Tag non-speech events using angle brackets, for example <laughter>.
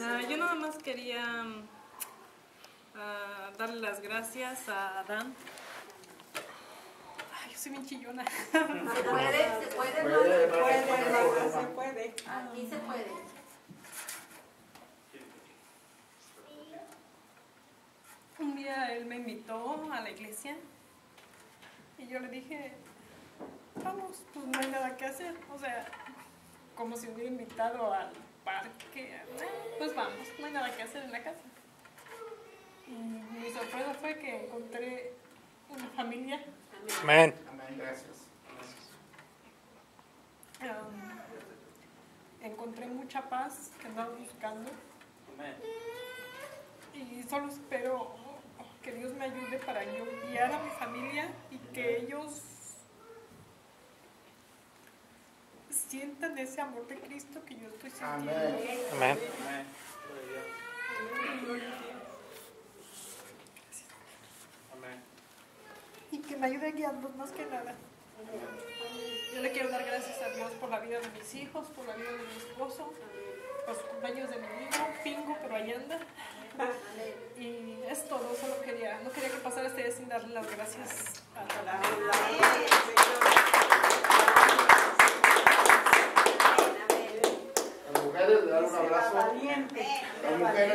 Ah, yo nada más quería mm, ah, darle las gracias a Adán. Ay, yo soy bien chillona. Se <laughs> puede, se puede, Puede, hermano, se puede, puede. puede. Se puede. Aquí se puede. Un día él me invitó a la iglesia y yo le dije, vamos, pues no hay nada que hacer. O sea, como si hubiera invitado al parque. "Ah, Pues vamos, no hay nada que hacer en la casa. Y mi sorpresa fue que encontré una familia. Amén. Amén, gracias. um, encontré mucha paz que andaba buscando. Amén. Y solo espero que Dios me ayude para yo guiar a mi familia y que ellos sientan ese amor de Cristo que yo estoy sintiendo. Amén. Amén. Amén. Amén. Y que me ayude a guiarlos más que nada. Yo le quiero dar gracias a Dios por la vida de mis hijos, por la vida de mi esposo, por los cumpleaños de mi hijo, pingo, pero ahí anda. Y es todo, solo quería, no quería que pasara este día sin darle las gracias a la Las mujeres, le dan un abrazo. Valiente. Las mujeres.